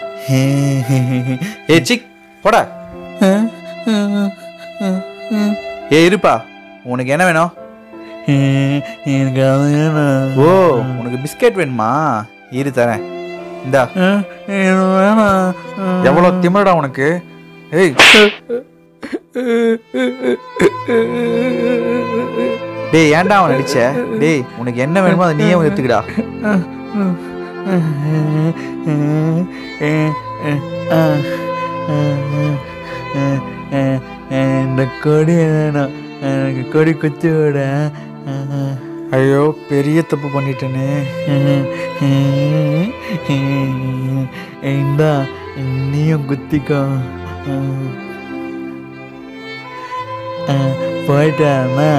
ஏ sick போடா. ஏ இருப்பா. உனக்கு என்ன வேணும்? எனக்கு அது வேணும் ஓ உனக்கு பிஸ்கெட் வேணுமா? இரு தரேன். இந்தா. வேணாம் எவ்வளோ திமிரடா உனக்கு? ஏய். டேய் ஏன்டா அவன் அடிச்ச டேய் உனக்கு என்ன வேணுமோ அதை நீயே வந்து எடுத்துக்கடா இந்த கொடி வேணாம். எனக்கு கொடி குத்தி விட. ஐயோ பெரிய தப்பு பண்ணிட்டேனே. இந்தா நீயும் குத்திக்கோ. போயிட்டாண்ணா